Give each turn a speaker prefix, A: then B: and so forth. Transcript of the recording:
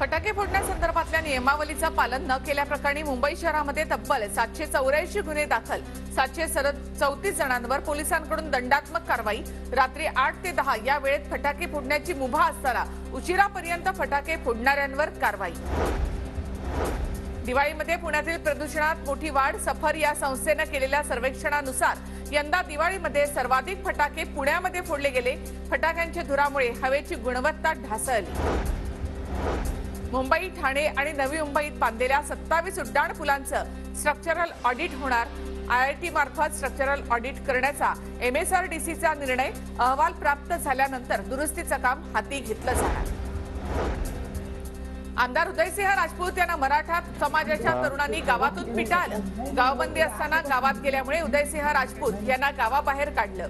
A: फटाके फोडण्यासंदर्भातल्या नियमावलीचं पालन न केल्याप्रकरणी मुंबई शहरामध्ये तब्बल सातशे चौऱ्याऐंशी गुन्हे दाखल. सातशे चौतीस जणांवर पोलिसांकडून दंडात्मक कारवाई. रात्री आठ ते दहा या वेळेत फटाके फोडण्याची मुभा असताना उशिरापर्यंत फटाके फोडणाऱ्यांवर कारवाई. दिवाळीमध्ये पुण्यातील प्रदूषणात मोठी वाढ सफर या संस्थेनं केलेल्या सर्वेक्षणानुसार यंदा दिवाळीमध्ये सर्वाधिक फटाके पुण्यामध्ये फोडले गेले. फटाक्यांच्या धुरामुळे हवेची गुणवत्ता ढासळली. मुंबई ठाणे आणि नवी मुंबईत बांधलेल्या सत्तावीस उड्डाण पुलांचं स्ट्रक्चरल ऑडिट होणार. आयआयटी मार्फत स्ट्रक्चरल ऑडिट करण्याचा एमएसआरडीसीचा निर्णय अहवाल प्राप्त झाल्यानंतर दुरुस्तीचं काम हाती घेतलं जाणार. आमदार उदयसिंह राजपूत यांना मराठा समाजाच्या तरुणांनी गावातून पिटाळलं गावबंदी असताना गावात गेल्यामुळे उदयसिंह राजपूत यांना गावाबाहेर काढलं.